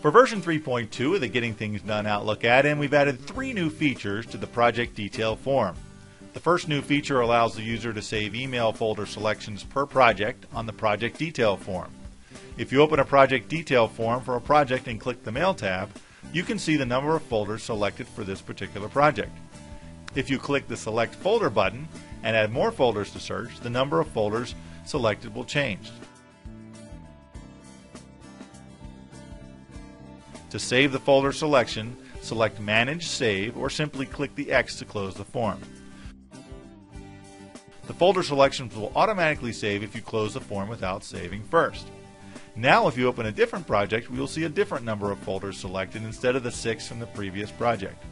For version 3.2 of the Getting Things Done Outlook add-in, we've added three new features to the project detail form. The first new feature allows the user to save email folder selections per project on the project detail form. If you open a project detail form for a project and click the Mail tab, you can see the number of folders selected for this particular project. If you click the Select Folder button and add more folders to search, the number of folders selected will change. To save the folder selection, select Manage Save or simply click the X to close the form. The folder selections will automatically save if you close the form without saving first. Now if you open a different project, we will see a different number of folders selected instead of the six from the previous project.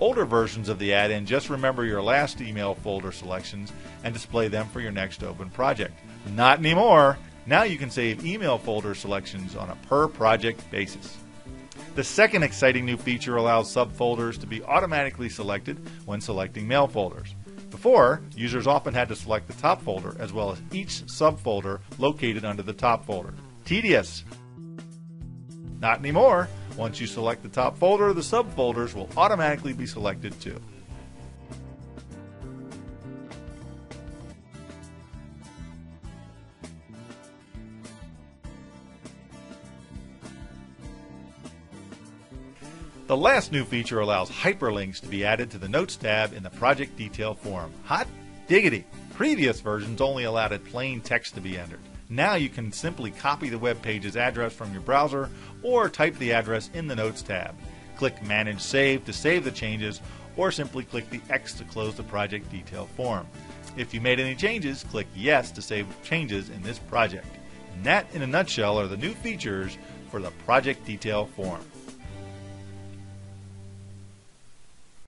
Older versions of the add-in just remember your last email folder selections and display them for your next open project. Not anymore! Now you can save email folder selections on a per project basis. The second exciting new feature allows subfolders to be automatically selected when selecting mail folders. Before, users often had to select the top folder as well as each subfolder located under the top folder. Tedious. Not anymore. Once you select the top folder, the subfolders will automatically be selected too. The last new feature allows hyperlinks to be added to the Notes tab in the project detail form. Hot diggity! Previous versions only allowed a plain text to be entered. Now you can simply copy the web page's address from your browser or type the address in the Notes tab. Click Manage Save to save the changes or simply click the X to close the project detail form. If you made any changes, click Yes to save changes in this project. And that, in a nutshell, are the new features for the project detail form.